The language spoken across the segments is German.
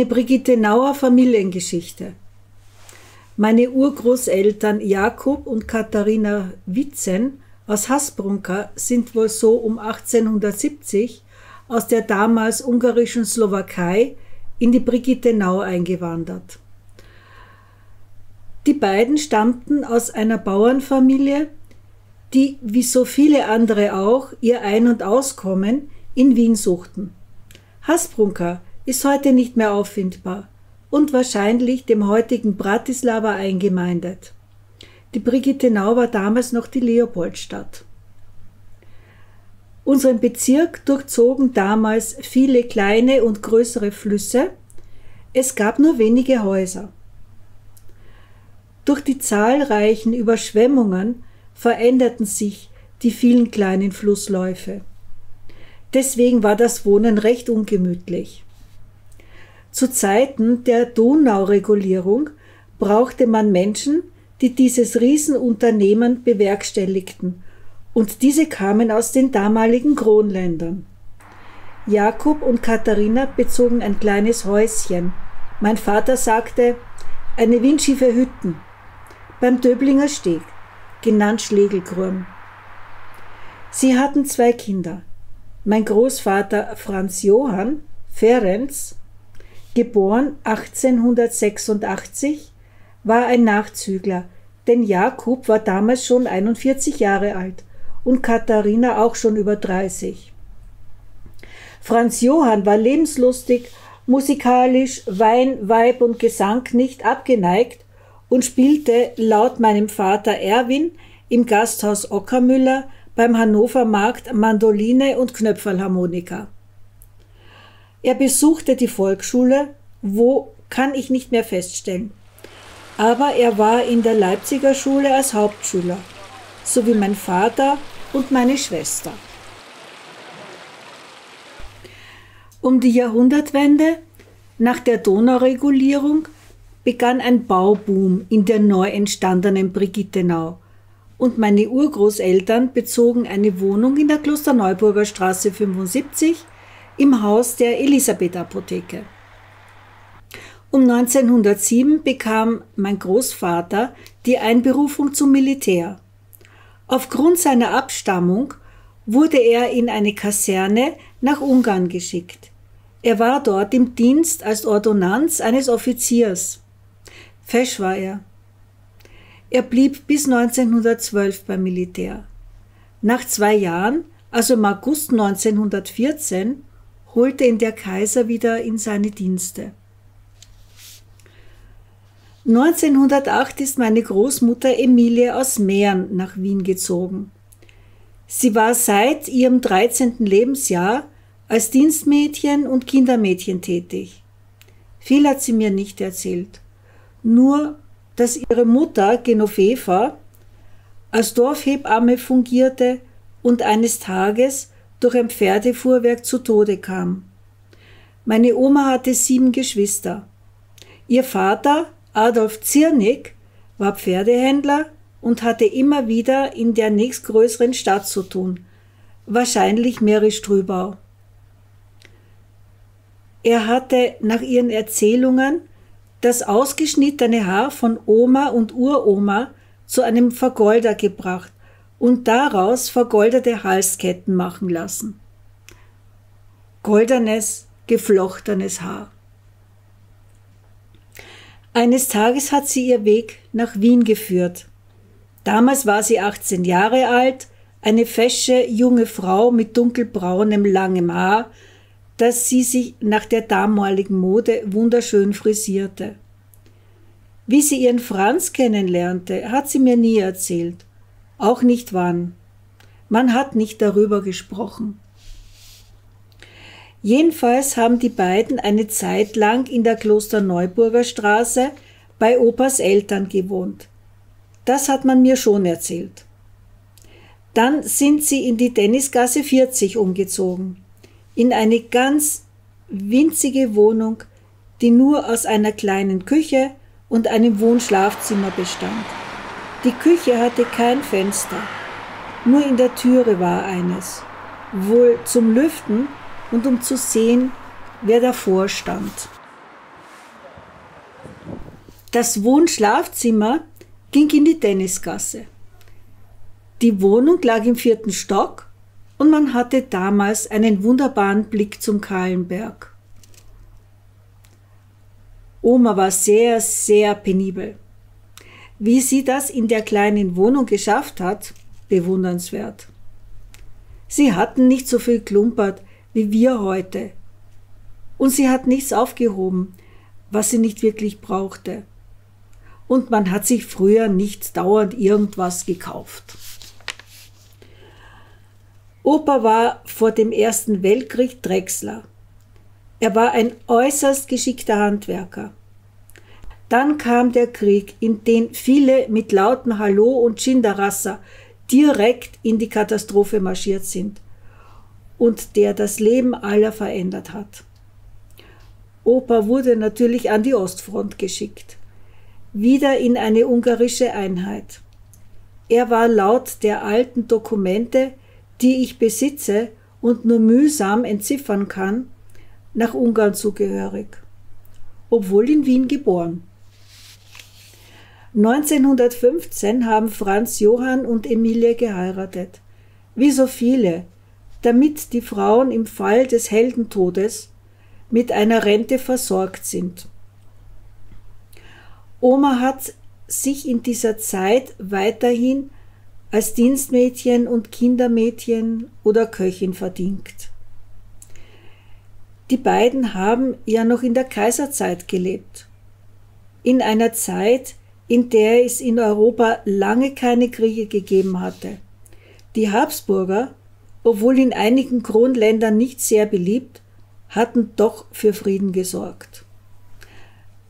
Eine Brigitte Nauer Familiengeschichte. Meine Urgroßeltern Jakob und Katharina Witzen aus Hasbrunka sind wohl so um 1870 aus der damals ungarischen Slowakei in die Brigittenau eingewandert. Die beiden stammten aus einer Bauernfamilie, die, wie so viele andere auch, ihr Ein- und Auskommen in Wien suchten. Hasbrunka ist heute nicht mehr auffindbar und wahrscheinlich dem heutigen Bratislava eingemeindet. Die Brigittenau war damals noch die Leopoldstadt. Unseren Bezirk durchzogen damals viele kleine und größere Flüsse. Es gab nur wenige Häuser. Durch die zahlreichen Überschwemmungen veränderten sich die vielen kleinen Flussläufe. Deswegen war das Wohnen recht ungemütlich. Zu Zeiten der Donauregulierung brauchte man Menschen, die dieses Riesenunternehmen bewerkstelligten, und diese kamen aus den damaligen Kronländern. Jakob und Katharina bezogen ein kleines Häuschen. Mein Vater sagte, eine windschiefe Hütten beim Döblinger Steg, genannt Schlegelgrurm. Sie hatten zwei Kinder. Mein Großvater Franz Johann Ferenc geboren 1886, war ein Nachzügler, denn Jakob war damals schon 41 Jahre alt und Katharina auch schon über 30. Franz Johann war lebenslustig, musikalisch, Wein, Weib und Gesang nicht abgeneigt und spielte laut meinem Vater Erwin im Gasthaus Ockermüller beim Hannover Markt Mandoline und Knöpferlharmonika. Er besuchte die Volksschule, wo kann ich nicht mehr feststellen. Aber er war in der Leipziger Schule als Hauptschüler, so wie mein Vater und meine Schwester. Um die Jahrhundertwende, nach der Donauregulierung, begann ein Bauboom in der neu entstandenen Brigittenau und meine Urgroßeltern bezogen eine Wohnung in der Klosterneuburger Straße 75 im Haus der Elisabeth Apotheke. Um 1907 bekam mein Großvater die Einberufung zum Militär. Aufgrund seiner Abstammung wurde er in eine Kaserne nach Ungarn geschickt. Er war dort im Dienst als Ordonnanz eines Offiziers. Fesch war er. Er blieb bis 1912 beim Militär. Nach zwei Jahren, also im August 1914, holte ihn der Kaiser wieder in seine Dienste. 1908 ist meine Großmutter Emilie aus Mähren nach Wien gezogen. Sie war seit ihrem 13. Lebensjahr als Dienstmädchen und Kindermädchen tätig. Viel hat sie mir nicht erzählt. Nur, dass ihre Mutter Genoveva als Dorfhebamme fungierte und eines Tages durch ein Pferdefuhrwerk zu Tode kam. Meine Oma hatte sieben Geschwister. Ihr Vater, Adolf Ziernig, war Pferdehändler und hatte immer wieder in der nächstgrößeren Stadt zu tun, wahrscheinlich Mährisch-Trübau. Er hatte nach ihren Erzählungen das ausgeschnittene Haar von Oma und Uroma zu einem Vergolder gebracht und daraus vergoldete Halsketten machen lassen. Goldenes, geflochtenes Haar. Eines Tages hat sie ihr Weg nach Wien geführt. Damals war sie 18 Jahre alt, eine fesche junge Frau mit dunkelbraunem langem Haar, das sie sich nach der damaligen Mode wunderschön frisierte. Wie sie ihren Franz kennenlernte, hat sie mir nie erzählt auch nicht wann. Man hat nicht darüber gesprochen. Jedenfalls haben die beiden eine Zeit lang in der Klosterneuburger Straße bei Opas Eltern gewohnt. Das hat man mir schon erzählt. Dann sind sie in die Tennisgasse 40 umgezogen, in eine ganz winzige Wohnung, die nur aus einer kleinen Küche und einem Wohnschlafzimmer bestand. Die Küche hatte kein Fenster, nur in der Türe war eines, wohl zum Lüften und um zu sehen, wer davor stand. Das Wohnschlafzimmer ging in die Tennisgasse. Die Wohnung lag im vierten Stock und man hatte damals einen wunderbaren Blick zum Kahlenberg. Oma war sehr, sehr penibel. Wie sie das in der kleinen Wohnung geschafft hat, bewundernswert. Sie hatten nicht so viel klumpert wie wir heute. Und sie hat nichts aufgehoben, was sie nicht wirklich brauchte. Und man hat sich früher nicht dauernd irgendwas gekauft. Opa war vor dem Ersten Weltkrieg Drechsler. Er war ein äußerst geschickter Handwerker. Dann kam der Krieg, in den viele mit lauten Hallo und Schinderasser direkt in die Katastrophe marschiert sind und der das Leben aller verändert hat. Opa wurde natürlich an die Ostfront geschickt, wieder in eine ungarische Einheit. Er war laut der alten Dokumente, die ich besitze und nur mühsam entziffern kann, nach Ungarn zugehörig, obwohl in Wien geboren. 1915 haben Franz Johann und Emilie geheiratet. Wie so viele, damit die Frauen im Fall des Heldentodes mit einer Rente versorgt sind. Oma hat sich in dieser Zeit weiterhin als Dienstmädchen und Kindermädchen oder Köchin verdient. Die beiden haben ja noch in der Kaiserzeit gelebt. In einer Zeit, in der es in Europa lange keine Kriege gegeben hatte. Die Habsburger, obwohl in einigen Kronländern nicht sehr beliebt, hatten doch für Frieden gesorgt.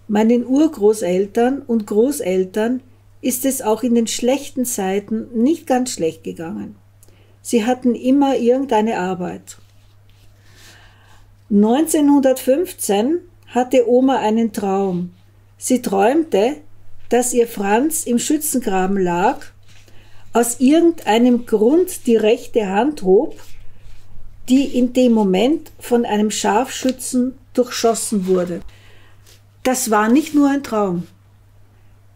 Meinen Urgroßeltern und Großeltern ist es auch in den schlechten Zeiten nicht ganz schlecht gegangen. Sie hatten immer irgendeine Arbeit. 1915 hatte Oma einen Traum. Sie träumte, dass ihr Franz im Schützengraben lag, aus irgendeinem Grund die rechte Hand hob, die in dem Moment von einem Scharfschützen durchschossen wurde. Das war nicht nur ein Traum,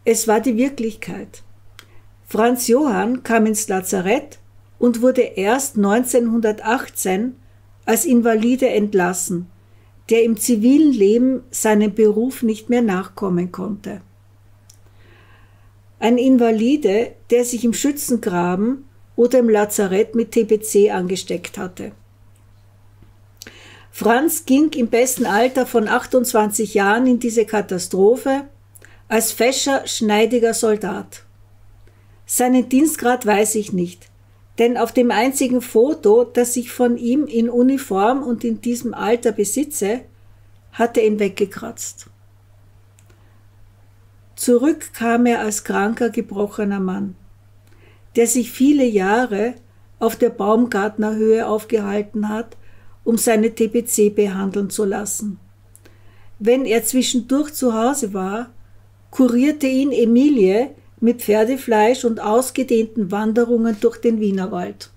es war die Wirklichkeit. Franz Johann kam ins Lazarett und wurde erst 1918 als Invalide entlassen, der im zivilen Leben seinem Beruf nicht mehr nachkommen konnte. Ein Invalide, der sich im Schützengraben oder im Lazarett mit TBC angesteckt hatte. Franz ging im besten Alter von 28 Jahren in diese Katastrophe als fescher, schneidiger Soldat. Seinen Dienstgrad weiß ich nicht, denn auf dem einzigen Foto, das ich von ihm in Uniform und in diesem Alter besitze, hat er ihn weggekratzt. Zurück kam er als kranker, gebrochener Mann, der sich viele Jahre auf der Baumgartnerhöhe aufgehalten hat, um seine TBC behandeln zu lassen. Wenn er zwischendurch zu Hause war, kurierte ihn Emilie mit Pferdefleisch und ausgedehnten Wanderungen durch den Wienerwald.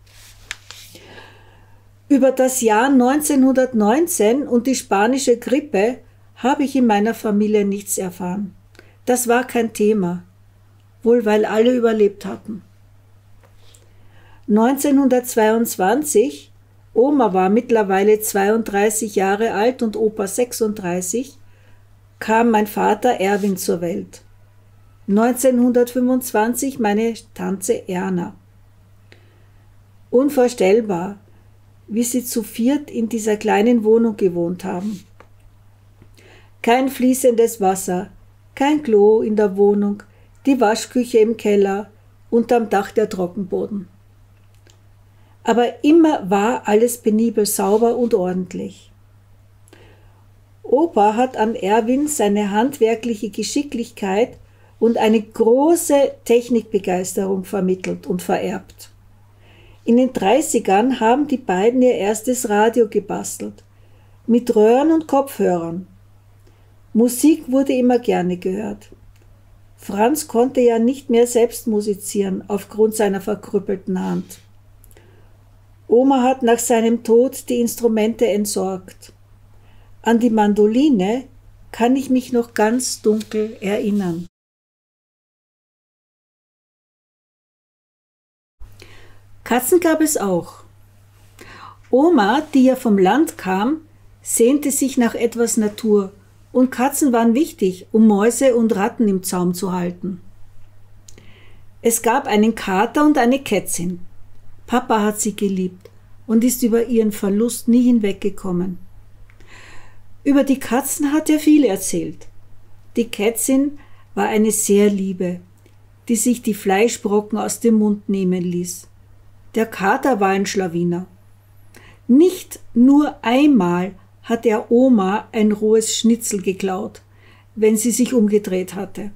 Über das Jahr 1919 und die spanische Grippe habe ich in meiner Familie nichts erfahren. Das war kein Thema, wohl weil alle überlebt hatten. 1922, Oma war mittlerweile 32 Jahre alt und Opa 36, kam mein Vater Erwin zur Welt. 1925 meine Tante Erna. Unvorstellbar, wie sie zu viert in dieser kleinen Wohnung gewohnt haben. Kein fließendes Wasser, kein Klo in der Wohnung, die Waschküche im Keller, unterm Dach der Trockenboden. Aber immer war alles penibel sauber und ordentlich. Opa hat an Erwin seine handwerkliche Geschicklichkeit und eine große Technikbegeisterung vermittelt und vererbt. In den 30ern haben die beiden ihr erstes Radio gebastelt, mit Röhren und Kopfhörern. Musik wurde immer gerne gehört. Franz konnte ja nicht mehr selbst musizieren aufgrund seiner verkrüppelten Hand. Oma hat nach seinem Tod die Instrumente entsorgt. An die Mandoline, kann ich mich noch ganz dunkel erinnern. Katzen gab es auch. Oma, die ja vom Land kam, sehnte sich nach etwas Natur, und Katzen waren wichtig, um Mäuse und Ratten im Zaum zu halten. Es gab einen Kater und eine Kätzin. Papa hat sie geliebt und ist über ihren Verlust nie hinweggekommen. Über die Katzen hat er viel erzählt. Die Kätzin war eine sehr liebe, die sich die Fleischbrocken aus dem Mund nehmen ließ. Der Kater war ein Schlawiner. Nicht nur einmal hat er Oma ein rohes Schnitzel geklaut, wenn sie sich umgedreht hatte.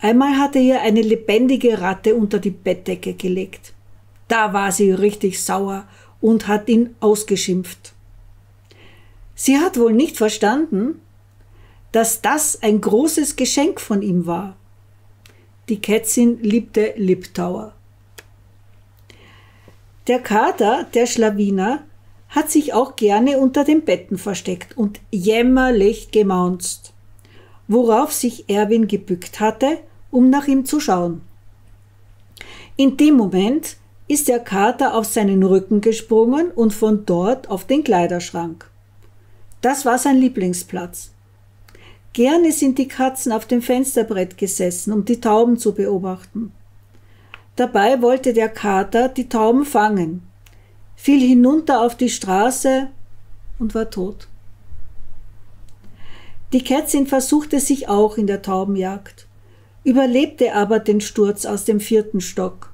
Einmal hatte er eine lebendige Ratte unter die Bettdecke gelegt. Da war sie richtig sauer und hat ihn ausgeschimpft. Sie hat wohl nicht verstanden, dass das ein großes Geschenk von ihm war. Die Kätzin liebte Liptauer. Der Kater, der Schlawiner, hat sich auch gerne unter den Betten versteckt und jämmerlich gemaunzt, worauf sich Erwin gebückt hatte, um nach ihm zu schauen. In dem Moment ist der Kater auf seinen Rücken gesprungen und von dort auf den Kleiderschrank. Das war sein Lieblingsplatz. Gerne sind die Katzen auf dem Fensterbrett gesessen, um die Tauben zu beobachten. Dabei wollte der Kater die Tauben fangen, fiel hinunter auf die Straße und war tot. Die Kätzin versuchte sich auch in der Taubenjagd, überlebte aber den Sturz aus dem vierten Stock.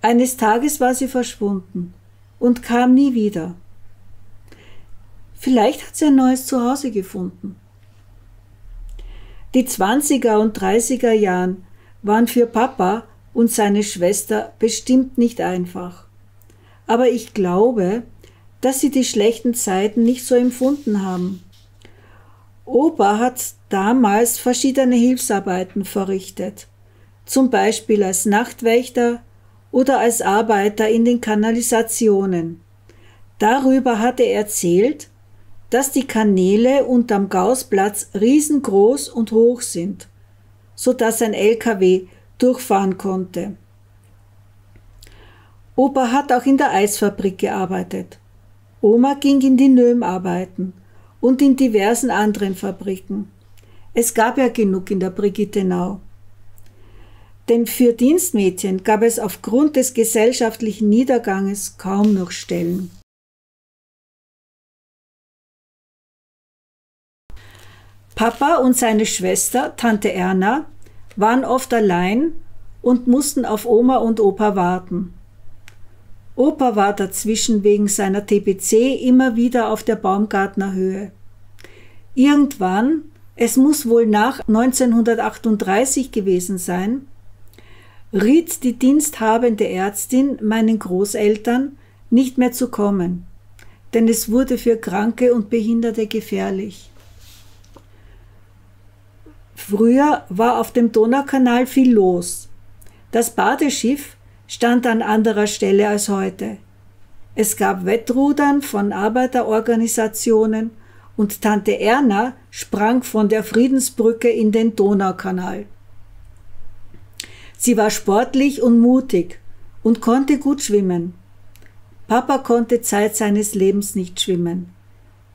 Eines Tages war sie verschwunden und kam nie wieder. Vielleicht hat sie ein neues Zuhause gefunden. Die 20er und 30er Jahren waren für Papa und seine Schwester bestimmt nicht einfach. Aber ich glaube, dass sie die schlechten Zeiten nicht so empfunden haben. Opa hat damals verschiedene Hilfsarbeiten verrichtet, zum Beispiel als Nachtwächter oder als Arbeiter in den Kanalisationen. Darüber hat er erzählt, dass die Kanäle unterm Gaußplatz riesengroß und hoch sind, so dass ein LKW durchfahren konnte. Opa hat auch in der Eisfabrik gearbeitet. Oma ging in die Nöhm arbeiten und in diversen anderen Fabriken. Es gab ja genug in der Brigittenau. Denn für Dienstmädchen gab es aufgrund des gesellschaftlichen Niederganges kaum noch Stellen. Papa und seine Schwester, Tante Erna, waren oft allein und mussten auf Oma und Opa warten. Opa war dazwischen wegen seiner TPC immer wieder auf der Baumgartner Höhe. Irgendwann, es muss wohl nach 1938 gewesen sein, riet die diensthabende Ärztin meinen Großeltern, nicht mehr zu kommen, denn es wurde für Kranke und Behinderte gefährlich. Früher war auf dem Donaukanal viel los. Das Badeschiff stand an anderer Stelle als heute. Es gab Wettrudern von Arbeiterorganisationen und Tante Erna sprang von der Friedensbrücke in den Donaukanal. Sie war sportlich und mutig und konnte gut schwimmen. Papa konnte Zeit seines Lebens nicht schwimmen.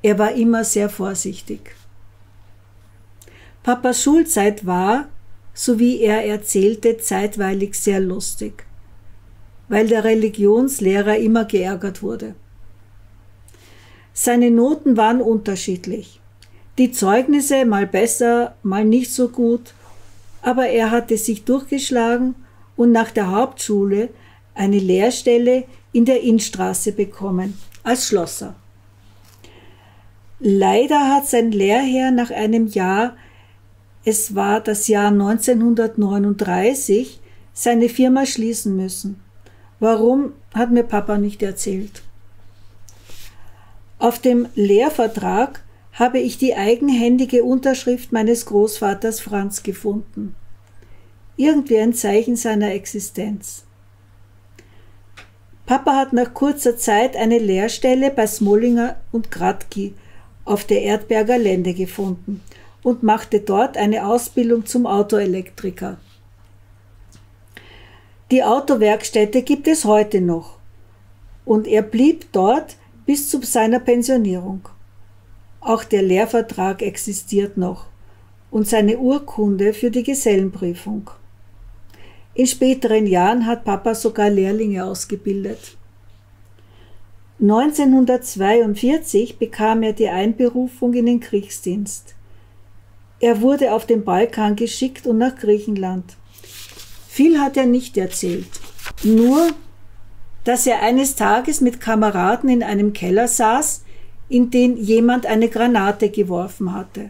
Er war immer sehr vorsichtig. Papas Schulzeit war, so wie er erzählte, zeitweilig sehr lustig, weil der Religionslehrer immer geärgert wurde. Seine Noten waren unterschiedlich. Die Zeugnisse mal besser, mal nicht so gut, aber er hatte sich durchgeschlagen und nach der Hauptschule eine Lehrstelle in der Innstraße bekommen, als Schlosser. Leider hat sein Lehrherr nach einem Jahr es war das Jahr 1939, seine Firma schließen müssen. Warum, hat mir Papa nicht erzählt. Auf dem Lehrvertrag habe ich die eigenhändige Unterschrift meines Großvaters Franz gefunden. Irgendwie ein Zeichen seiner Existenz. Papa hat nach kurzer Zeit eine Lehrstelle bei Smollinger und Gradki auf der Erdberger Lände gefunden und machte dort eine Ausbildung zum Autoelektriker. Die Autowerkstätte gibt es heute noch und er blieb dort bis zu seiner Pensionierung. Auch der Lehrvertrag existiert noch und seine Urkunde für die Gesellenprüfung. In späteren Jahren hat Papa sogar Lehrlinge ausgebildet. 1942 bekam er die Einberufung in den Kriegsdienst. Er wurde auf den Balkan geschickt und nach Griechenland. Viel hat er nicht erzählt, nur, dass er eines Tages mit Kameraden in einem Keller saß, in den jemand eine Granate geworfen hatte.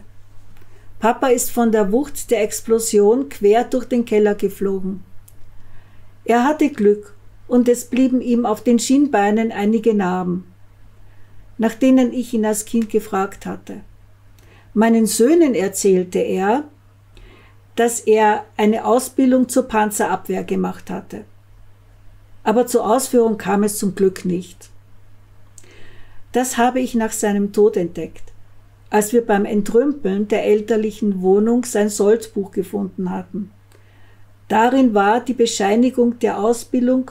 Papa ist von der Wucht der Explosion quer durch den Keller geflogen. Er hatte Glück und es blieben ihm auf den Schienbeinen einige Narben, nach denen ich ihn als Kind gefragt hatte. Meinen Söhnen erzählte er, dass er eine Ausbildung zur Panzerabwehr gemacht hatte. Aber zur Ausführung kam es zum Glück nicht. Das habe ich nach seinem Tod entdeckt, als wir beim Entrümpeln der elterlichen Wohnung sein Soldbuch gefunden hatten. Darin war die Bescheinigung der Ausbildung,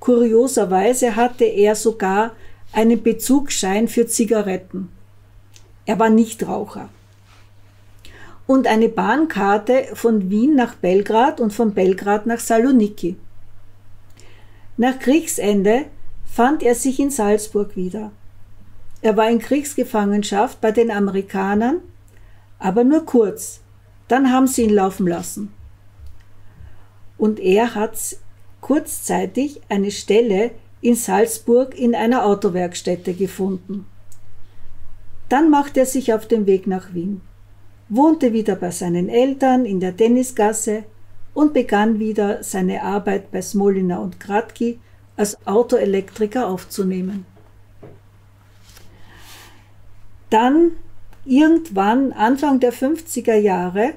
kurioserweise hatte er sogar einen Bezugsschein für Zigaretten. Er war Nichtraucher. Und eine Bahnkarte von Wien nach Belgrad und von Belgrad nach Saloniki. Nach Kriegsende fand er sich in Salzburg wieder. Er war in Kriegsgefangenschaft bei den Amerikanern, aber nur kurz. Dann haben sie ihn laufen lassen. Und er hat kurzzeitig eine Stelle in Salzburg in einer Autowerkstätte gefunden. Dann machte er sich auf den Weg nach Wien, wohnte wieder bei seinen Eltern in der Tennisgasse und begann wieder seine Arbeit bei Smolina und Kratky als Autoelektriker aufzunehmen. Dann, irgendwann Anfang der 50er Jahre,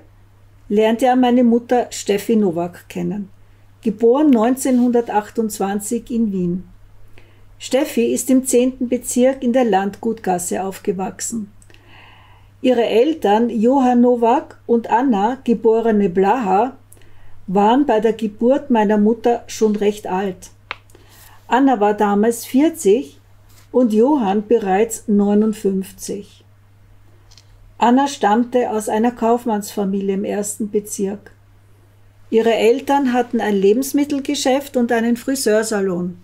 lernte er meine Mutter Steffi Nowak kennen, geboren 1928 in Wien. Steffi ist im 10. Bezirk in der Landgutgasse aufgewachsen. Ihre Eltern Johann Nowak und Anna, geborene Blaha, waren bei der Geburt meiner Mutter schon recht alt. Anna war damals 40 und Johann bereits 59. Anna stammte aus einer Kaufmannsfamilie im ersten Bezirk. Ihre Eltern hatten ein Lebensmittelgeschäft und einen Friseursalon.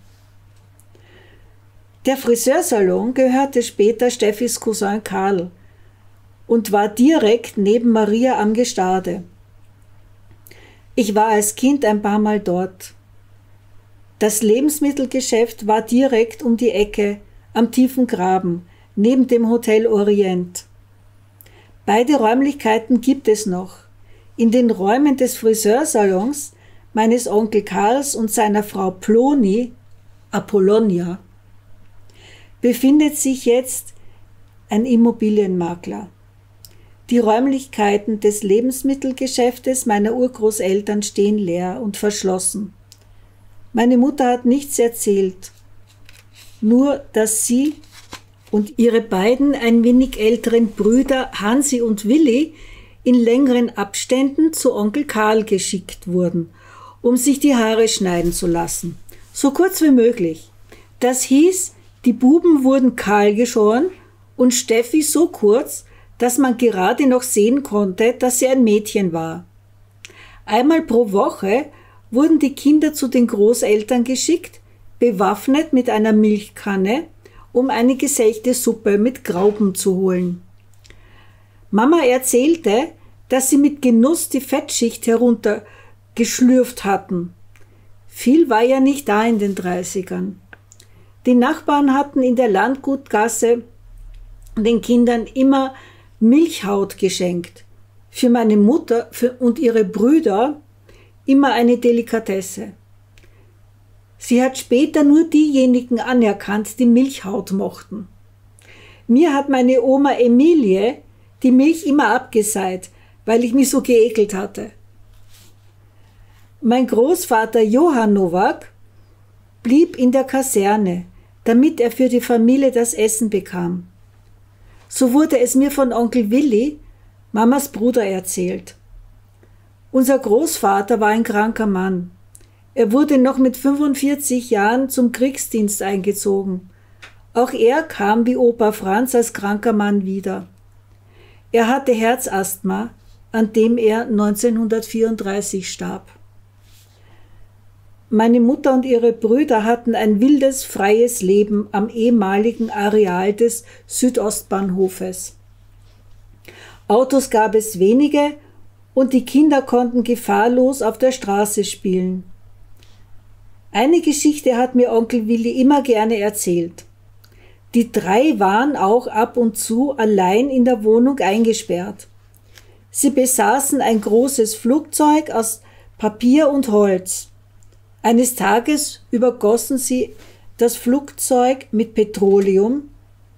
Der Friseursalon gehörte später Steffis Cousin Karl und war direkt neben Maria am Gestade. Ich war als Kind ein paar Mal dort. Das Lebensmittelgeschäft war direkt um die Ecke am tiefen Graben, neben dem Hotel Orient. Beide Räumlichkeiten gibt es noch. In den Räumen des Friseursalons meines Onkel Karls und seiner Frau Ploni, Apollonia, befindet sich jetzt ein Immobilienmakler. Die Räumlichkeiten des Lebensmittelgeschäftes meiner Urgroßeltern stehen leer und verschlossen. Meine Mutter hat nichts erzählt, nur dass sie und ihre beiden ein wenig älteren Brüder Hansi und Willi in längeren Abständen zu Onkel Karl geschickt wurden, um sich die Haare schneiden zu lassen. So kurz wie möglich. Das hieß, die Buben wurden kahl geschoren und Steffi so kurz, dass man gerade noch sehen konnte, dass sie ein Mädchen war. Einmal pro Woche wurden die Kinder zu den Großeltern geschickt, bewaffnet mit einer Milchkanne, um eine gesächte Suppe mit Graupen zu holen. Mama erzählte, dass sie mit Genuss die Fettschicht heruntergeschlürft hatten. Viel war ja nicht da in den Dreißigern. Die Nachbarn hatten in der Landgutgasse den Kindern immer Milchhaut geschenkt. Für meine Mutter und ihre Brüder immer eine Delikatesse. Sie hat später nur diejenigen anerkannt, die Milchhaut mochten. Mir hat meine Oma Emilie die Milch immer abgeseit, weil ich mich so geekelt hatte. Mein Großvater Johann Nowak blieb in der Kaserne, damit er für die Familie das Essen bekam. So wurde es mir von Onkel Willi, Mamas Bruder, erzählt. Unser Großvater war ein kranker Mann. Er wurde noch mit 45 Jahren zum Kriegsdienst eingezogen. Auch er kam wie Opa Franz als kranker Mann wieder. Er hatte Herzasthma, an dem er 1934 starb. Meine Mutter und ihre Brüder hatten ein wildes, freies Leben am ehemaligen Areal des Südostbahnhofes. Autos gab es wenige und die Kinder konnten gefahrlos auf der Straße spielen. Eine Geschichte hat mir Onkel Willi immer gerne erzählt. Die drei waren auch ab und zu allein in der Wohnung eingesperrt. Sie besaßen ein großes Flugzeug aus Papier und Holz. Eines Tages übergossen sie das Flugzeug mit Petroleum,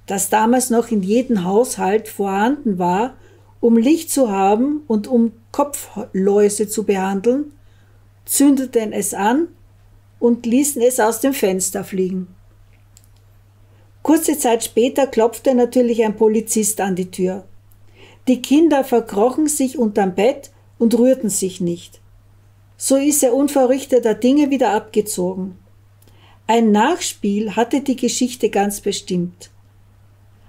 das damals noch in jedem Haushalt vorhanden war, um Licht zu haben und um Kopfläuse zu behandeln, zündeten es an und ließen es aus dem Fenster fliegen. Kurze Zeit später klopfte natürlich ein Polizist an die Tür. Die Kinder verkrochen sich unterm Bett und rührten sich nicht. So ist er unverrichteter Dinge wieder abgezogen. Ein Nachspiel hatte die Geschichte ganz bestimmt.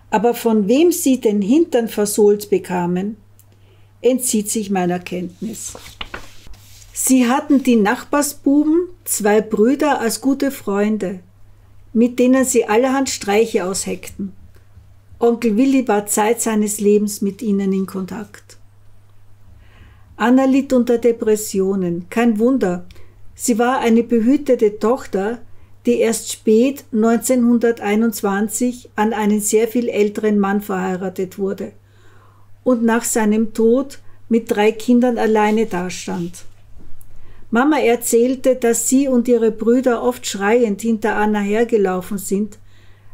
Aber von wem sie den Hintern versohlt bekamen, entzieht sich meiner Kenntnis. Sie hatten die Nachbarsbuben, zwei Brüder, als gute Freunde mit denen sie allerhand Streiche ausheckten. Onkel Willi war Zeit seines Lebens mit ihnen in Kontakt. Anna litt unter Depressionen. Kein Wunder. Sie war eine behütete Tochter, die erst spät 1921 an einen sehr viel älteren Mann verheiratet wurde und nach seinem Tod mit drei Kindern alleine dastand. Mama erzählte, dass sie und ihre Brüder oft schreiend hinter Anna hergelaufen sind,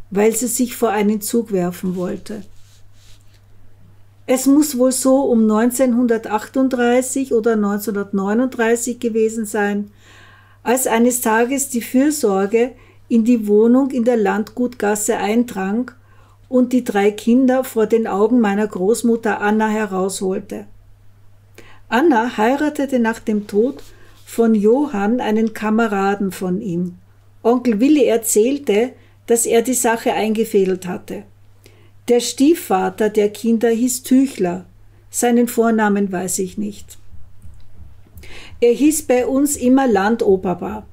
weil sie sich vor einen Zug werfen wollte. Es muss wohl so um 1938 oder 1939 gewesen sein, als eines Tages die Fürsorge in die Wohnung in der Landgutgasse eindrang und die drei Kinder vor den Augen meiner Großmutter Anna herausholte. Anna heiratete nach dem Tod von Johann einen Kameraden von ihm. Onkel Willi erzählte, dass er die Sache eingefädelt hatte. Der Stiefvater der Kinder hieß Tüchler, seinen Vornamen weiß ich nicht. Er hieß bei uns immer Landoberbar,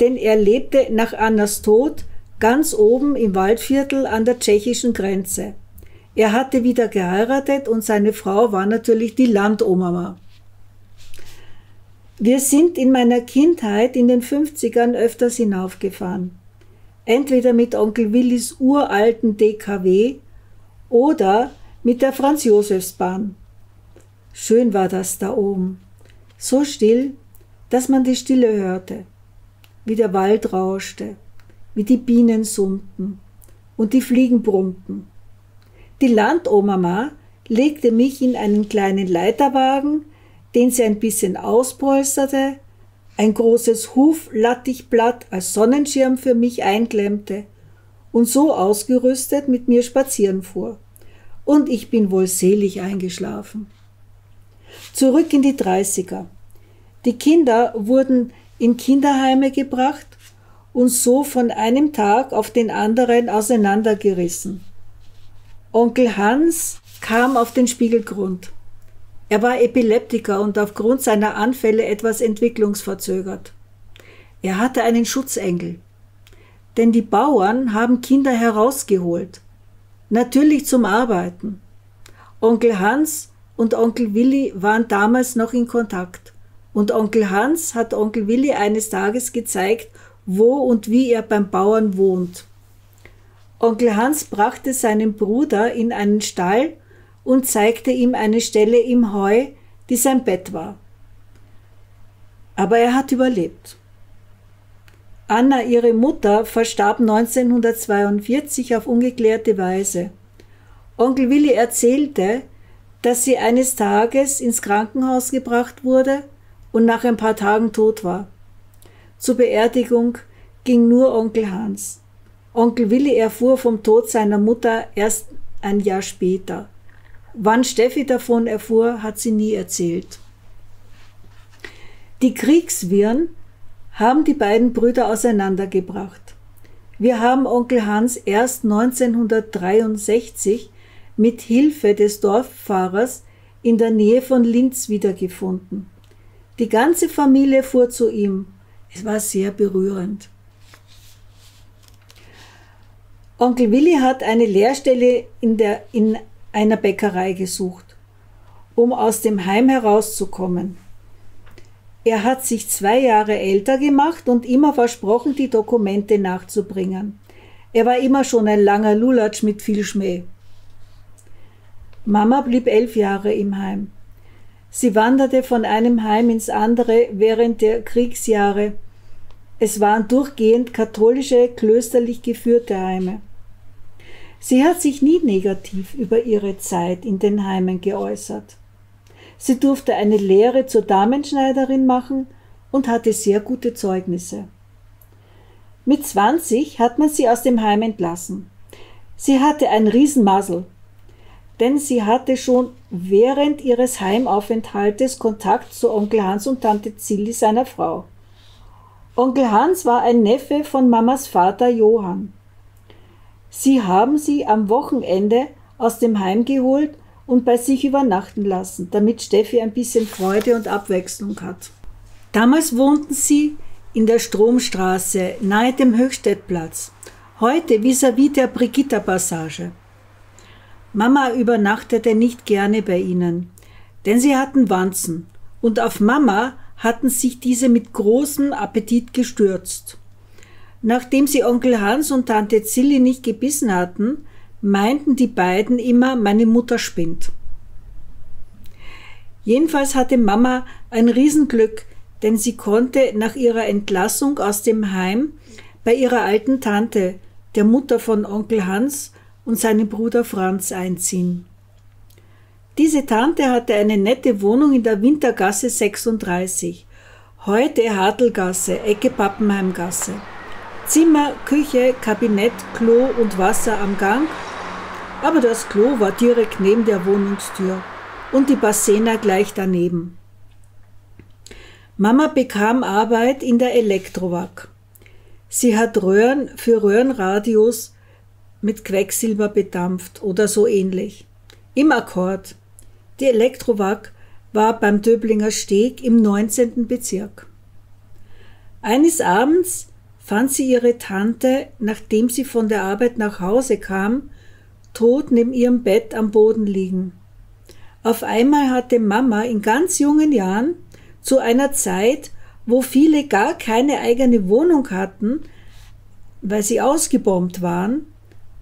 denn er lebte nach Annas Tod ganz oben im Waldviertel an der tschechischen Grenze. Er hatte wieder geheiratet und seine Frau war natürlich die Landoma. Wir sind in meiner Kindheit in den 50ern öfters hinaufgefahren. Entweder mit Onkel Willis uralten DKW oder mit der Franz-Josefs-Bahn. Schön war das da oben. So still, dass man die Stille hörte, wie der Wald rauschte, wie die Bienen summten und die Fliegen brummten. Die Landoma legte mich in einen kleinen Leiterwagen den sie ein bisschen auspolsterte, ein großes Huflattichblatt als Sonnenschirm für mich einklemmte und so ausgerüstet mit mir spazieren fuhr. Und ich bin wohl selig eingeschlafen. Zurück in die Dreißiger. Die Kinder wurden in Kinderheime gebracht und so von einem Tag auf den anderen auseinandergerissen. Onkel Hans kam auf den Spiegelgrund. Er war Epileptiker und aufgrund seiner Anfälle etwas entwicklungsverzögert. Er hatte einen Schutzengel. Denn die Bauern haben Kinder herausgeholt. Natürlich zum Arbeiten. Onkel Hans und Onkel Willi waren damals noch in Kontakt. Und Onkel Hans hat Onkel Willi eines Tages gezeigt, wo und wie er beim Bauern wohnt. Onkel Hans brachte seinen Bruder in einen Stall und zeigte ihm eine Stelle im Heu, die sein Bett war. Aber er hat überlebt. Anna, ihre Mutter, verstarb 1942 auf ungeklärte Weise. Onkel Willi erzählte, dass sie eines Tages ins Krankenhaus gebracht wurde und nach ein paar Tagen tot war. Zur Beerdigung ging nur Onkel Hans. Onkel Willi erfuhr vom Tod seiner Mutter erst ein Jahr später. Wann Steffi davon erfuhr, hat sie nie erzählt. Die Kriegswirren haben die beiden Brüder auseinandergebracht. Wir haben Onkel Hans erst 1963 mit Hilfe des Dorffahrers in der Nähe von Linz wiedergefunden. Die ganze Familie fuhr zu ihm. Es war sehr berührend. Onkel Willi hat eine Lehrstelle in, der, in einer Bäckerei gesucht, um aus dem Heim herauszukommen. Er hat sich zwei Jahre älter gemacht und immer versprochen, die Dokumente nachzubringen. Er war immer schon ein langer Lulatsch mit viel Schmäh. Mama blieb elf Jahre im Heim. Sie wanderte von einem Heim ins andere während der Kriegsjahre. Es waren durchgehend katholische, klösterlich geführte Heime. Sie hat sich nie negativ über ihre Zeit in den Heimen geäußert. Sie durfte eine Lehre zur Damenschneiderin machen und hatte sehr gute Zeugnisse. Mit 20 hat man sie aus dem Heim entlassen. Sie hatte ein Riesenmasel, denn sie hatte schon während ihres Heimaufenthaltes Kontakt zu Onkel Hans und Tante Zilli, seiner Frau. Onkel Hans war ein Neffe von Mamas Vater Johann. Sie haben sie am Wochenende aus dem Heim geholt und bei sich übernachten lassen, damit Steffi ein bisschen Freude und Abwechslung hat. Damals wohnten sie in der Stromstraße nahe dem Höchstedtplatz, heute vis-à-vis -vis der Brigitta-Passage. Mama übernachtete nicht gerne bei ihnen, denn sie hatten Wanzen und auf Mama hatten sich diese mit großem Appetit gestürzt. Nachdem sie Onkel Hans und Tante Zilli nicht gebissen hatten, meinten die beiden immer, meine Mutter spinnt. Jedenfalls hatte Mama ein Riesenglück, denn sie konnte nach ihrer Entlassung aus dem Heim bei ihrer alten Tante, der Mutter von Onkel Hans und seinem Bruder Franz einziehen. Diese Tante hatte eine nette Wohnung in der Wintergasse 36, heute Hartelgasse, Ecke Pappenheimgasse. Zimmer, Küche, Kabinett, Klo und Wasser am Gang. Aber das Klo war direkt neben der Wohnungstür und die Bassena gleich daneben. Mama bekam Arbeit in der Elektrowag. Sie hat Röhren für Röhrenradios mit Quecksilber bedampft oder so ähnlich. Im Akkord. Die Elektrowag war beim Döblinger Steg im 19. Bezirk. Eines Abends fand sie ihre Tante, nachdem sie von der Arbeit nach Hause kam, tot neben ihrem Bett am Boden liegen. Auf einmal hatte Mama in ganz jungen Jahren, zu einer Zeit, wo viele gar keine eigene Wohnung hatten, weil sie ausgebombt waren,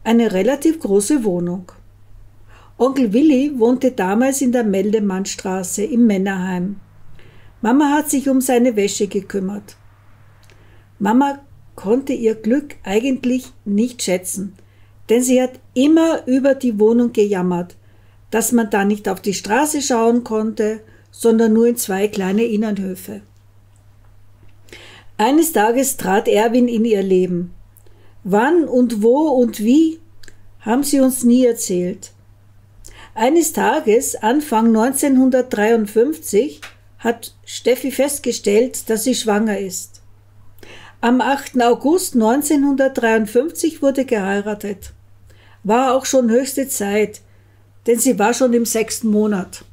eine relativ große Wohnung. Onkel Willi wohnte damals in der Meldemannstraße im Männerheim. Mama hat sich um seine Wäsche gekümmert. Mama konnte ihr Glück eigentlich nicht schätzen, denn sie hat immer über die Wohnung gejammert, dass man da nicht auf die Straße schauen konnte, sondern nur in zwei kleine Innenhöfe. Eines Tages trat Erwin in ihr Leben. Wann und wo und wie, haben sie uns nie erzählt. Eines Tages, Anfang 1953, hat Steffi festgestellt, dass sie schwanger ist. Am 8. August 1953 wurde geheiratet. War auch schon höchste Zeit, denn sie war schon im sechsten Monat.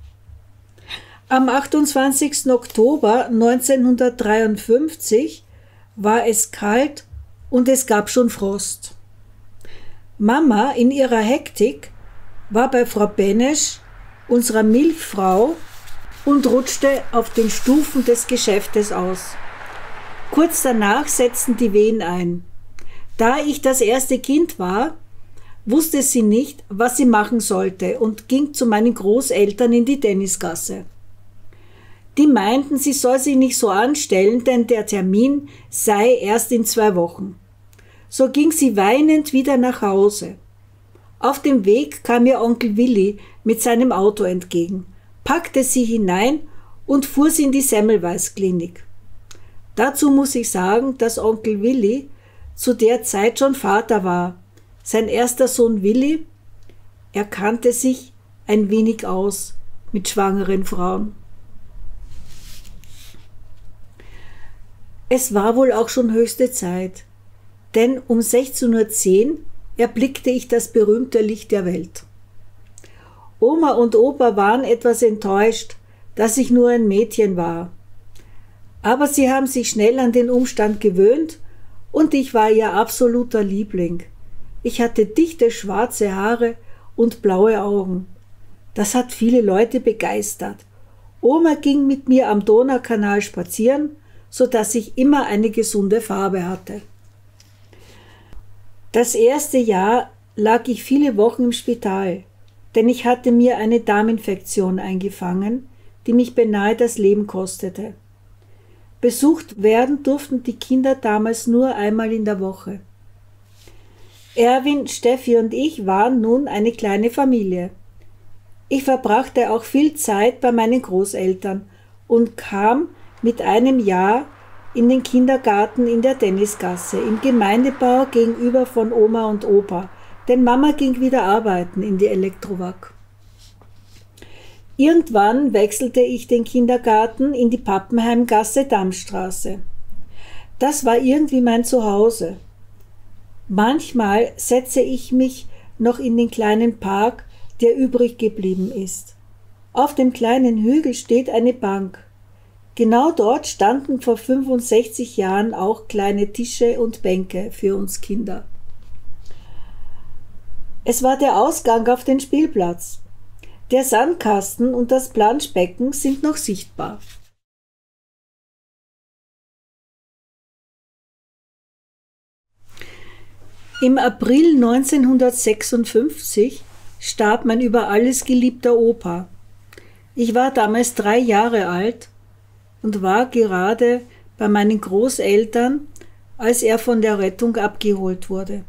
Am 28. Oktober 1953 war es kalt und es gab schon Frost. Mama in ihrer Hektik war bei Frau Benesch, unserer Milchfrau, und rutschte auf den Stufen des Geschäftes aus. Kurz danach setzten die Wehen ein. Da ich das erste Kind war, wusste sie nicht, was sie machen sollte und ging zu meinen Großeltern in die Tennisgasse. Die meinten, sie soll sich nicht so anstellen, denn der Termin sei erst in zwei Wochen. So ging sie weinend wieder nach Hause. Auf dem Weg kam ihr Onkel Willi mit seinem Auto entgegen, packte sie hinein und fuhr sie in die Semmelweis-Klinik. Dazu muss ich sagen, dass Onkel Willi zu der Zeit schon Vater war. Sein erster Sohn Willi, Er kannte sich ein wenig aus mit schwangeren Frauen. Es war wohl auch schon höchste Zeit, denn um 16.10 Uhr erblickte ich das berühmte Licht der Welt. Oma und Opa waren etwas enttäuscht, dass ich nur ein Mädchen war. Aber sie haben sich schnell an den Umstand gewöhnt und ich war ihr absoluter Liebling. Ich hatte dichte schwarze Haare und blaue Augen. Das hat viele Leute begeistert. Oma ging mit mir am Donaukanal spazieren, so dass ich immer eine gesunde Farbe hatte. Das erste Jahr lag ich viele Wochen im Spital, denn ich hatte mir eine Darminfektion eingefangen, die mich beinahe das Leben kostete. Besucht werden durften die Kinder damals nur einmal in der Woche. Erwin, Steffi und ich waren nun eine kleine Familie. Ich verbrachte auch viel Zeit bei meinen Großeltern und kam mit einem Jahr in den Kindergarten in der Tennisgasse, im Gemeindebau gegenüber von Oma und Opa, denn Mama ging wieder arbeiten in die Elektrowag. Irgendwann wechselte ich den Kindergarten in die Pappenheimgasse Dammstraße. Das war irgendwie mein Zuhause. Manchmal setze ich mich noch in den kleinen Park, der übrig geblieben ist. Auf dem kleinen Hügel steht eine Bank. Genau dort standen vor 65 Jahren auch kleine Tische und Bänke für uns Kinder. Es war der Ausgang auf den Spielplatz. Der Sandkasten und das Planschbecken sind noch sichtbar. Im April 1956 starb mein über alles geliebter Opa. Ich war damals drei Jahre alt und war gerade bei meinen Großeltern, als er von der Rettung abgeholt wurde.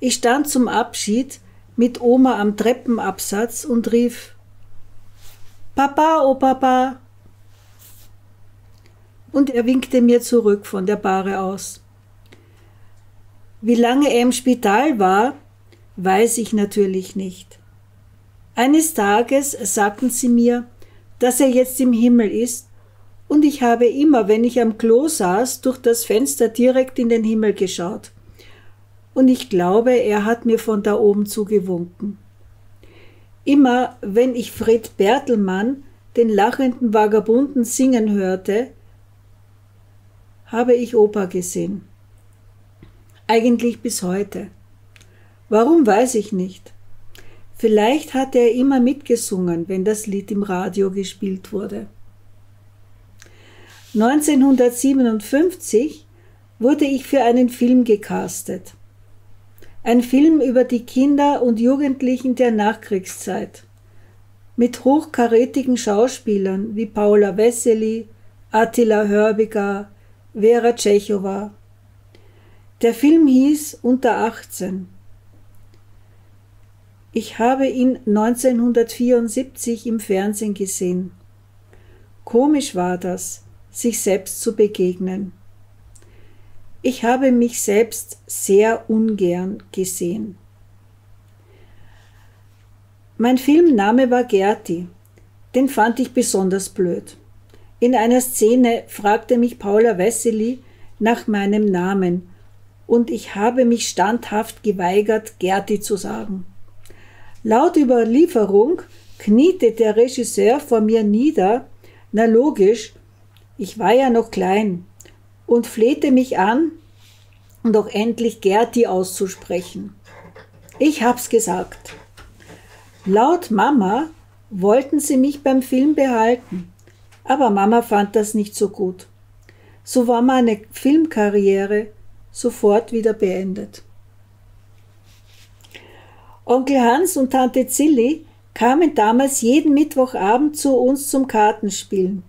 Ich stand zum Abschied mit Oma am Treppenabsatz und rief Papa, oh Papa. Und er winkte mir zurück von der Bahre aus. Wie lange er im Spital war, weiß ich natürlich nicht. Eines Tages sagten sie mir, dass er jetzt im Himmel ist und ich habe immer, wenn ich am Klo saß, durch das Fenster direkt in den Himmel geschaut. Und ich glaube, er hat mir von da oben zugewunken. Immer, wenn ich Fred Bertelmann, den lachenden Vagabunden, singen hörte, habe ich Opa gesehen. Eigentlich bis heute. Warum weiß ich nicht. Vielleicht hatte er immer mitgesungen, wenn das Lied im Radio gespielt wurde. 1957 wurde ich für einen Film gecastet. Ein Film über die Kinder und Jugendlichen der Nachkriegszeit. Mit hochkarätigen Schauspielern wie Paula Wessely, Attila Hörbiger, Vera Tschechowa. Der Film hieß Unter 18. Ich habe ihn 1974 im Fernsehen gesehen. Komisch war das sich selbst zu begegnen. Ich habe mich selbst sehr ungern gesehen. Mein Filmname war Gerti. Den fand ich besonders blöd. In einer Szene fragte mich Paula Wessely nach meinem Namen und ich habe mich standhaft geweigert, Gerti zu sagen. Laut Überlieferung kniete der Regisseur vor mir nieder, na logisch, ich war ja noch klein und flehte mich an, doch endlich Gerti auszusprechen. Ich hab's gesagt. Laut Mama wollten sie mich beim Film behalten, aber Mama fand das nicht so gut. So war meine Filmkarriere sofort wieder beendet. Onkel Hans und Tante Zilli kamen damals jeden Mittwochabend zu uns zum Kartenspielen.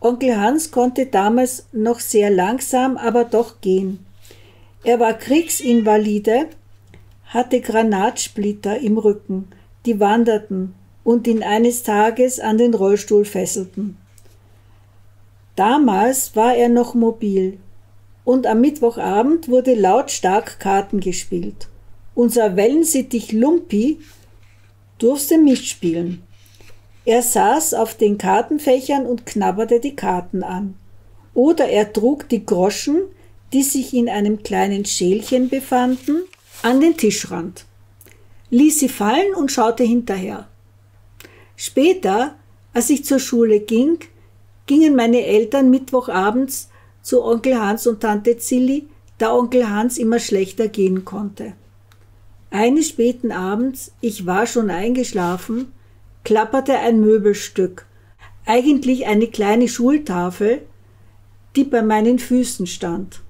Onkel Hans konnte damals noch sehr langsam, aber doch gehen. Er war Kriegsinvalide, hatte Granatsplitter im Rücken, die wanderten und ihn eines Tages an den Rollstuhl fesselten. Damals war er noch mobil und am Mittwochabend wurde lautstark Karten gespielt. Unser Wellensittich Lumpi durfte mitspielen. Er saß auf den Kartenfächern und knabberte die Karten an. Oder er trug die Groschen, die sich in einem kleinen Schälchen befanden, an den Tischrand, ließ sie fallen und schaute hinterher. Später, als ich zur Schule ging, gingen meine Eltern Mittwochabends zu Onkel Hans und Tante Zilli, da Onkel Hans immer schlechter gehen konnte. Eines späten Abends, ich war schon eingeschlafen, klapperte ein Möbelstück, eigentlich eine kleine Schultafel, die bei meinen Füßen stand.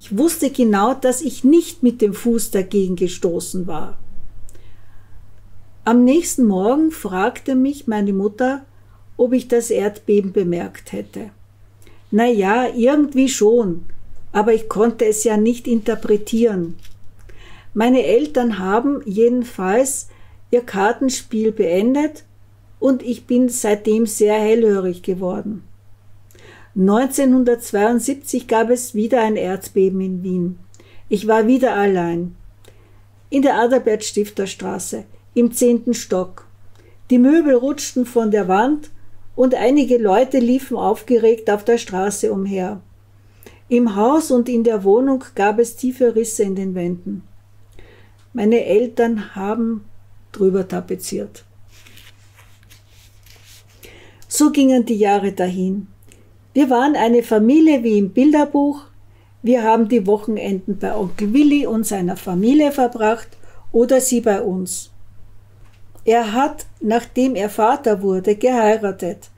Ich wusste genau, dass ich nicht mit dem Fuß dagegen gestoßen war. Am nächsten Morgen fragte mich meine Mutter, ob ich das Erdbeben bemerkt hätte. Na ja, irgendwie schon, aber ich konnte es ja nicht interpretieren. Meine Eltern haben jedenfalls ihr Kartenspiel beendet und ich bin seitdem sehr hellhörig geworden. 1972 gab es wieder ein Erdbeben in Wien. Ich war wieder allein. In der Adalbert Stifter Straße, im zehnten Stock. Die Möbel rutschten von der Wand und einige Leute liefen aufgeregt auf der Straße umher. Im Haus und in der Wohnung gab es tiefe Risse in den Wänden. Meine Eltern haben drüber tapeziert. So gingen die Jahre dahin. Wir waren eine Familie wie im Bilderbuch. Wir haben die Wochenenden bei Onkel Willi und seiner Familie verbracht oder sie bei uns. Er hat, nachdem er Vater wurde, geheiratet.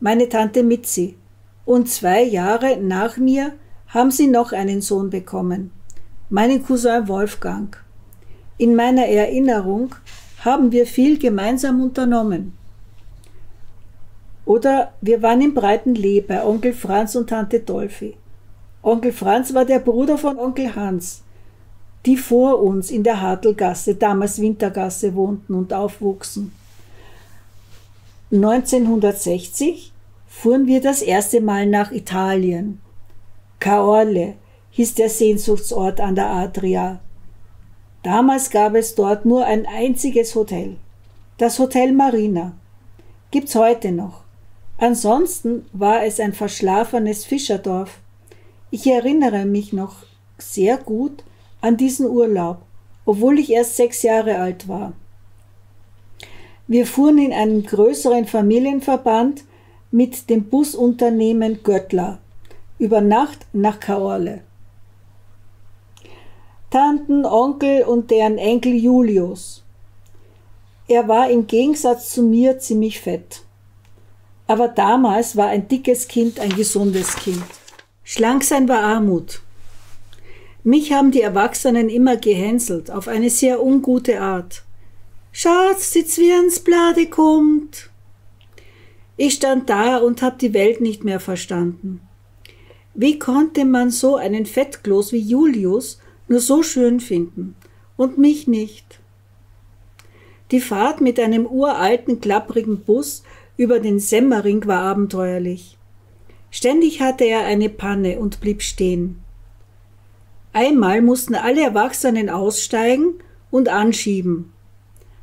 Meine Tante Mitzi. Und zwei Jahre nach mir haben sie noch einen Sohn bekommen. Meinen Cousin Wolfgang. In meiner Erinnerung haben wir viel gemeinsam unternommen. Oder wir waren im breiten Lee bei Onkel Franz und Tante Dolphy. Onkel Franz war der Bruder von Onkel Hans, die vor uns in der Hartelgasse, damals Wintergasse, wohnten und aufwuchsen. 1960 fuhren wir das erste Mal nach Italien. Caorle hieß der Sehnsuchtsort an der Adria. Damals gab es dort nur ein einziges Hotel. Das Hotel Marina. Gibt's heute noch. Ansonsten war es ein verschlafenes Fischerdorf. Ich erinnere mich noch sehr gut an diesen Urlaub, obwohl ich erst sechs Jahre alt war. Wir fuhren in einem größeren Familienverband mit dem Busunternehmen Göttler über Nacht nach Kaorle. Tanten, Onkel und deren Enkel Julius. Er war im Gegensatz zu mir ziemlich fett. Aber damals war ein dickes Kind ein gesundes Kind. Schlank sein war Armut. Mich haben die Erwachsenen immer gehänselt, auf eine sehr ungute Art. Schatz, sitz wie ans Blade kommt. Ich stand da und hab die Welt nicht mehr verstanden. Wie konnte man so einen Fettkloß wie Julius nur so schön finden und mich nicht. Die Fahrt mit einem uralten, klapprigen Bus über den Semmering war abenteuerlich. Ständig hatte er eine Panne und blieb stehen. Einmal mussten alle Erwachsenen aussteigen und anschieben.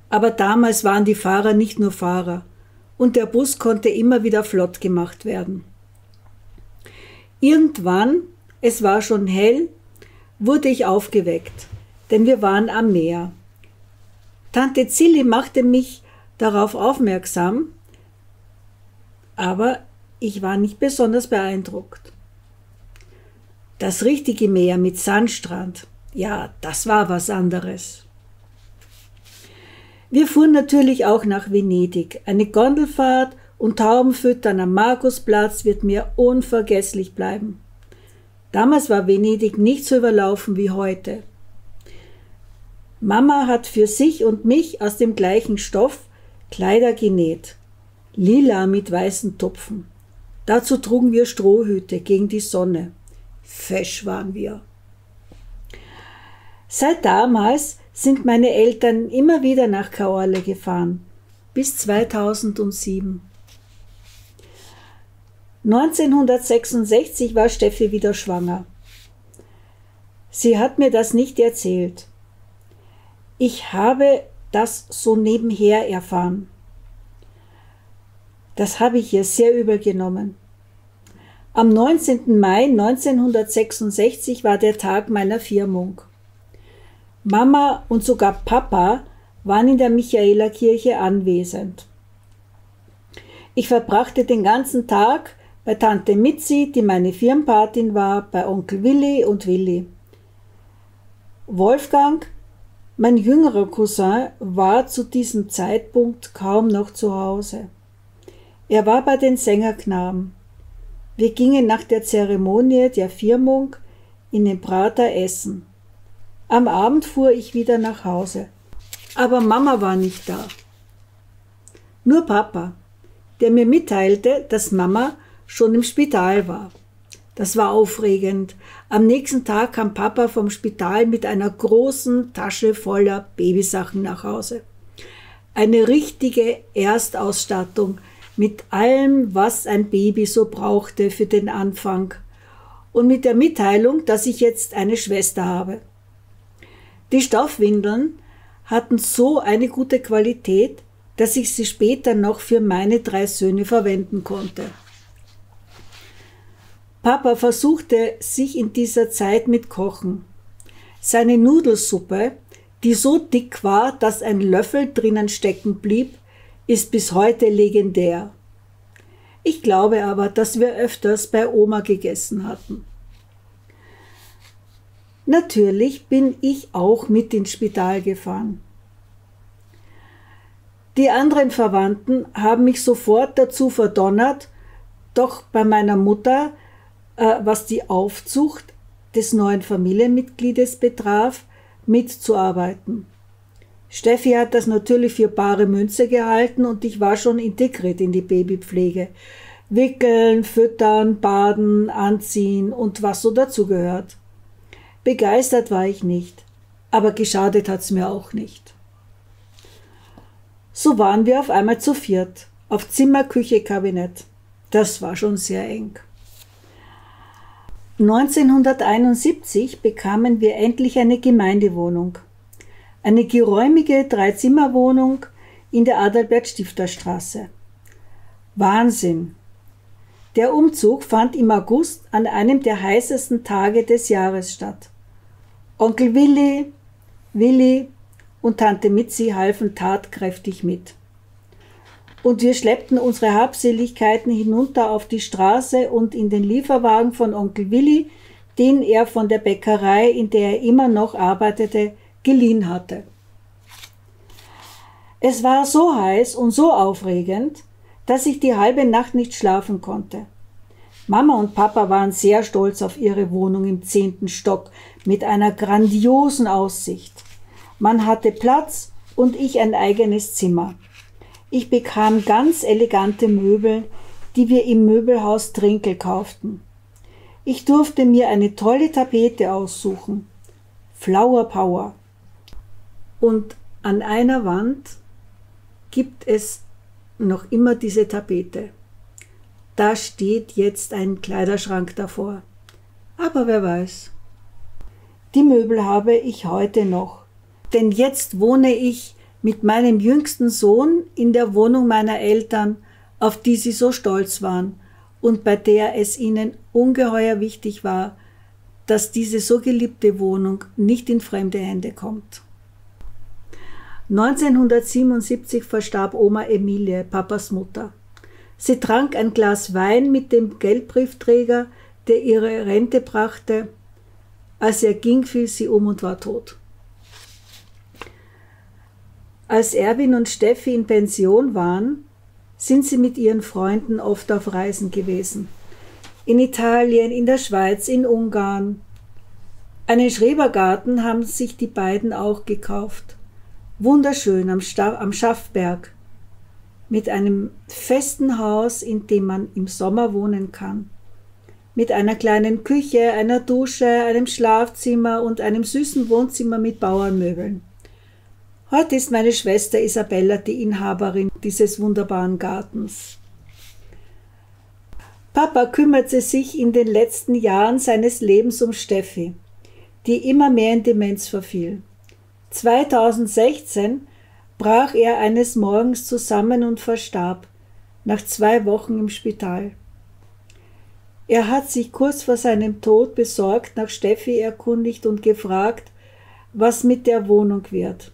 Aber damals waren die Fahrer nicht nur Fahrer und der Bus konnte immer wieder flott gemacht werden. Irgendwann, es war schon hell, wurde ich aufgeweckt, denn wir waren am Meer. Tante Zilli machte mich darauf aufmerksam, aber ich war nicht besonders beeindruckt. Das richtige Meer mit Sandstrand, ja, das war was anderes. Wir fuhren natürlich auch nach Venedig. Eine Gondelfahrt und Taubenfüttern am Markusplatz wird mir unvergesslich bleiben. Damals war Venedig nicht so überlaufen wie heute. Mama hat für sich und mich aus dem gleichen Stoff Kleider genäht, lila mit weißen Tupfen. Dazu trugen wir Strohhüte gegen die Sonne. Fesch waren wir. Seit damals sind meine Eltern immer wieder nach Kaorle gefahren, bis 2007. 1966 war Steffi wieder schwanger. Sie hat mir das nicht erzählt. Ich habe das so nebenher erfahren. Das habe ich ihr sehr übel genommen. Am 19. Mai 1966 war der Tag meiner Firmung. Mama und sogar Papa waren in der Michaelerkirche anwesend. Ich verbrachte den ganzen Tag bei Tante Mitzi, die meine Firmenpatin war, bei Onkel Willi und Willi. Wolfgang, mein jüngerer Cousin, war zu diesem Zeitpunkt kaum noch zu Hause. Er war bei den Sängerknaben. Wir gingen nach der Zeremonie der Firmung in den Prater essen. Am Abend fuhr ich wieder nach Hause. Aber Mama war nicht da. Nur Papa, der mir mitteilte, dass Mama schon im Spital war. Das war aufregend. Am nächsten Tag kam Papa vom Spital mit einer großen Tasche voller Babysachen nach Hause. Eine richtige Erstausstattung, mit allem, was ein Baby so brauchte für den Anfang und mit der Mitteilung, dass ich jetzt eine Schwester habe. Die Stoffwindeln hatten so eine gute Qualität, dass ich sie später noch für meine drei Söhne verwenden konnte. Papa versuchte sich in dieser Zeit mit Kochen. Seine Nudelsuppe, die so dick war, dass ein Löffel drinnen stecken blieb, ist bis heute legendär. Ich glaube aber, dass wir öfters bei Oma gegessen hatten. Natürlich bin ich auch mit ins Spital gefahren. Die anderen Verwandten haben mich sofort dazu verdonnert, doch bei meiner Mutter, äh, was die Aufzucht des neuen Familienmitgliedes betraf, mitzuarbeiten. Steffi hat das natürlich für bare Münze gehalten und ich war schon integriert in die Babypflege. Wickeln, füttern, baden, anziehen und was so dazugehört. Begeistert war ich nicht, aber geschadet hat's mir auch nicht. So waren wir auf einmal zu viert, auf Zimmer, Küche, Kabinett. Das war schon sehr eng. 1971 bekamen wir endlich eine Gemeindewohnung. Eine geräumige Dreizimmerwohnung in der Adalbert-Stifter-Straße. Wahnsinn! Der Umzug fand im August an einem der heißesten Tage des Jahres statt. Onkel Willi, Willi und Tante Mitzi halfen tatkräftig mit. Und wir schleppten unsere Habseligkeiten hinunter auf die Straße und in den Lieferwagen von Onkel Willi, den er von der Bäckerei, in der er immer noch arbeitete, geliehen hatte. Es war so heiß und so aufregend, dass ich die halbe Nacht nicht schlafen konnte. Mama und Papa waren sehr stolz auf ihre Wohnung im zehnten Stock mit einer grandiosen Aussicht. Man hatte Platz und ich ein eigenes Zimmer. Ich bekam ganz elegante Möbel, die wir im Möbelhaus Trinkel kauften. Ich durfte mir eine tolle Tapete aussuchen. Flower Power. Und an einer Wand gibt es noch immer diese Tapete. Da steht jetzt ein Kleiderschrank davor. Aber wer weiß. Die Möbel habe ich heute noch. Denn jetzt wohne ich mit meinem jüngsten Sohn in der Wohnung meiner Eltern, auf die sie so stolz waren und bei der es ihnen ungeheuer wichtig war, dass diese so geliebte Wohnung nicht in fremde Hände kommt. 1977 verstarb Oma Emilie, Papas Mutter. Sie trank ein Glas Wein mit dem Geldbriefträger, der ihre Rente brachte. Als er ging, fiel sie um und war tot. Als Erwin und Steffi in Pension waren, sind sie mit ihren Freunden oft auf Reisen gewesen. In Italien, in der Schweiz, in Ungarn. Einen Schrebergarten haben sich die beiden auch gekauft wunderschön am, Sta am Schaffberg, mit einem festen Haus, in dem man im Sommer wohnen kann, mit einer kleinen Küche, einer Dusche, einem Schlafzimmer und einem süßen Wohnzimmer mit Bauernmöbeln. Heute ist meine Schwester Isabella die Inhaberin dieses wunderbaren Gartens. Papa kümmerte sich in den letzten Jahren seines Lebens um Steffi, die immer mehr in Demenz verfiel. 2016 brach er eines Morgens zusammen und verstarb, nach zwei Wochen im Spital. Er hat sich kurz vor seinem Tod besorgt nach Steffi erkundigt und gefragt, was mit der Wohnung wird.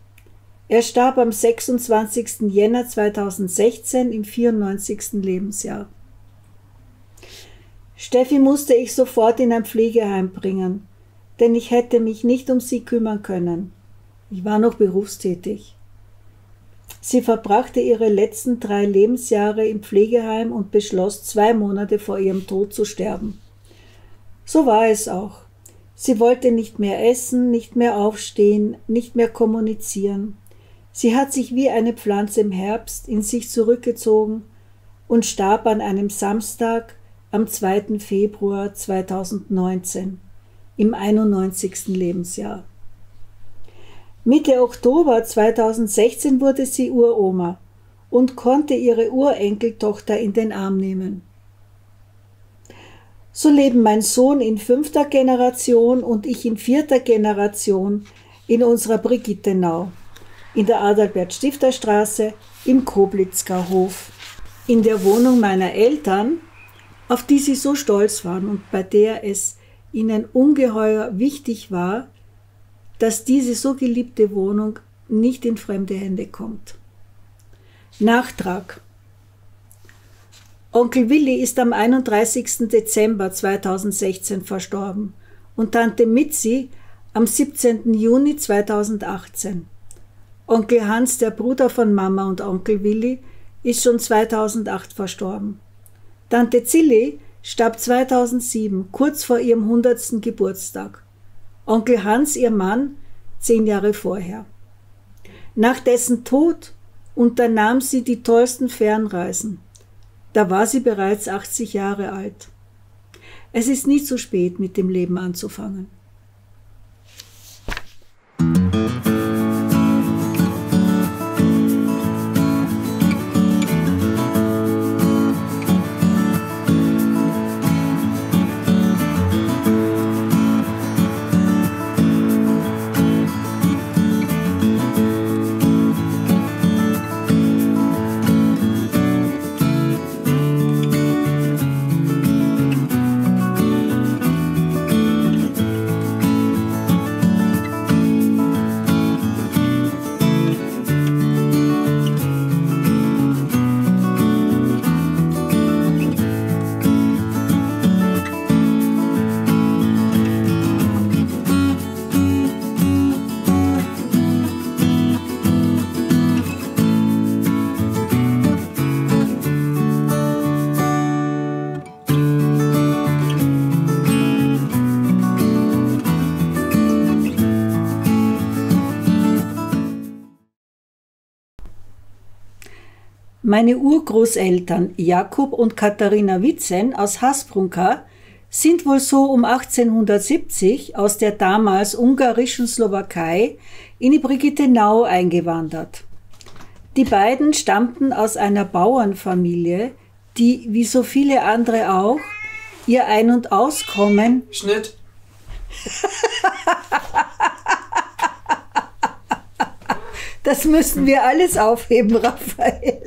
Er starb am 26. Jänner 2016 im 94. Lebensjahr. Steffi musste ich sofort in ein Pflegeheim bringen, denn ich hätte mich nicht um sie kümmern können. Ich war noch berufstätig. Sie verbrachte ihre letzten drei Lebensjahre im Pflegeheim und beschloss, zwei Monate vor ihrem Tod zu sterben. So war es auch. Sie wollte nicht mehr essen, nicht mehr aufstehen, nicht mehr kommunizieren. Sie hat sich wie eine Pflanze im Herbst in sich zurückgezogen und starb an einem Samstag am 2. Februar 2019 im 91. Lebensjahr. Mitte Oktober 2016 wurde sie Uroma und konnte ihre Urenkeltochter in den Arm nehmen. So leben mein Sohn in fünfter Generation und ich in vierter Generation in unserer Brigittenau in der Adalbert-Stifter-Straße im Koblitzker Hof. In der Wohnung meiner Eltern, auf die sie so stolz waren und bei der es ihnen ungeheuer wichtig war, dass diese so geliebte Wohnung nicht in fremde Hände kommt. Nachtrag. Onkel Willi ist am 31. Dezember 2016 verstorben und Tante Mitzi am 17. Juni 2018. Onkel Hans, der Bruder von Mama und Onkel Willi, ist schon 2008 verstorben. Tante Zilli starb 2007, kurz vor ihrem 100. Geburtstag. Onkel Hans, ihr Mann, zehn Jahre vorher. Nach dessen Tod unternahm sie die tollsten Fernreisen. Da war sie bereits 80 Jahre alt. Es ist nie zu spät, mit dem Leben anzufangen. Meine Urgroßeltern Jakob und Katharina Witzen aus Hasbrunka sind wohl so um 1870 aus der damals ungarischen Slowakei in die Brigittenau eingewandert. Die beiden stammten aus einer Bauernfamilie, die, wie so viele andere auch, ihr Ein- und Auskommen. Schnitt. Das müssen wir alles aufheben, Raphael.